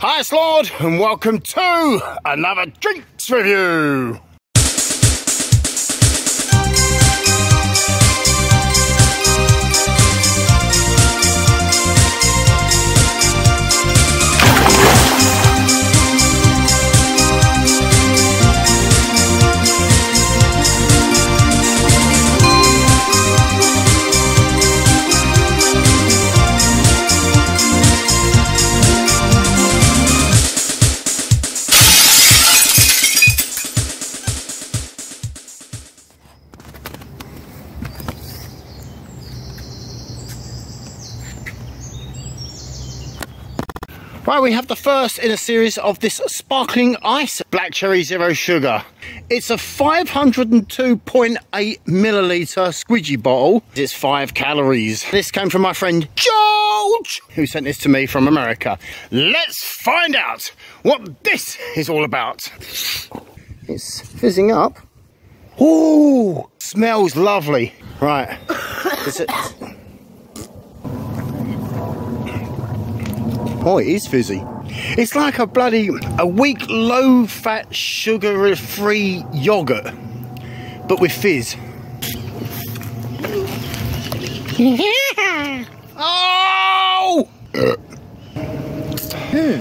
Hi, it's Lord, and welcome to another drinks review. Right, we have the first in a series of this sparkling ice black cherry zero sugar. It's a 502.8 milliliter squidgy bottle. It's five calories. This came from my friend George, who sent this to me from America. Let's find out what this is all about. It's fizzing up. Ooh, smells lovely. Right, is it? Oh, it is fizzy. It's like a bloody, a weak, low-fat, sugar-free yogurt, but with fizz. oh! Hmm.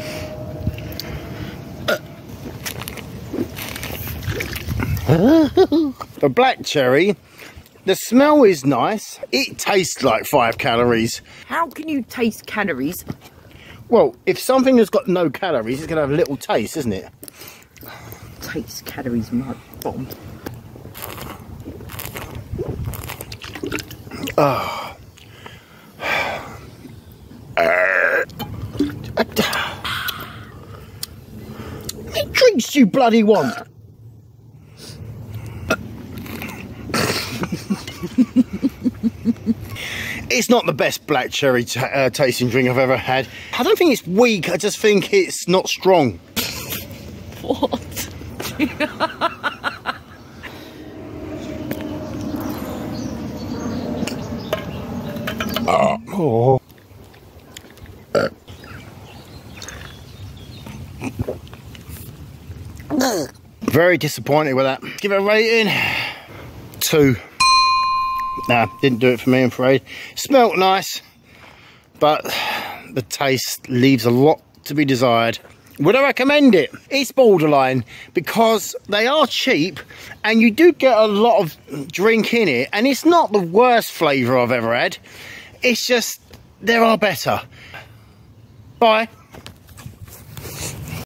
the black cherry, the smell is nice. It tastes like five calories. How can you taste calories? Well, if something has got no calories, it's going to have little taste, isn't it? Taste calories, my bomb. Oh. What drinks do you bloody want? It's not the best black cherry uh, tasting drink I've ever had. I don't think it's weak, I just think it's not strong. What? oh. Very disappointed with that. Give it a rating. Two. Nah, didn't do it for me, I'm afraid. Smelt nice, but the taste leaves a lot to be desired. Would I recommend it? It's borderline because they are cheap and you do get a lot of drink in it and it's not the worst flavour I've ever had. It's just, there are better. Bye.